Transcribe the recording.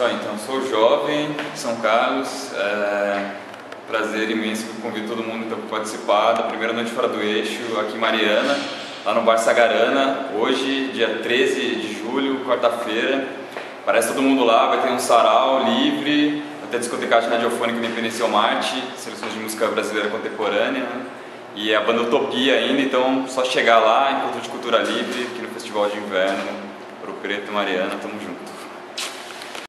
Só então, sou jovem, São Carlos, é... prazer imenso, convido todo mundo então, para participar da primeira noite fora do eixo aqui em Mariana, lá no Bar Sagarana, hoje, dia 13 de julho, quarta-feira. Parece todo mundo lá, vai ter um sarau livre, até discotecagem radiofônica Independência Marte, seleções de música brasileira contemporânea, né? e a banda Utopia ainda, então só chegar lá, encontro de cultura livre, aqui no Festival de Inverno, Ouro Preto, Mariana, tamo junto.